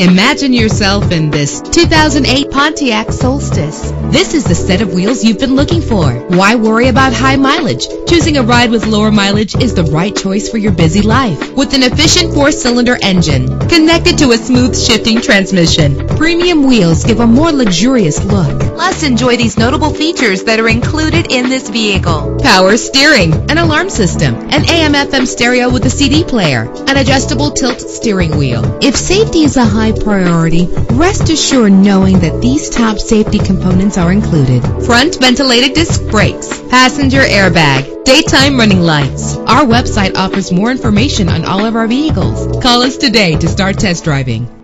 Imagine yourself in this 2008 Pontiac Solstice. This is the set of wheels you've been looking for. Why worry about high mileage? Choosing a ride with lower mileage is the right choice for your busy life. With an efficient four-cylinder engine connected to a smooth shifting transmission, premium wheels give a more luxurious look. Plus, enjoy these notable features that are included in this vehicle. Power steering, an alarm system, an AM-FM stereo with a CD player, an adjustable tilt steering wheel. If safety is a high priority, rest assured knowing that these top safety components are included. Front ventilated disc brakes, passenger airbag, daytime running lights. Our website offers more information on all of our vehicles. Call us today to start test driving.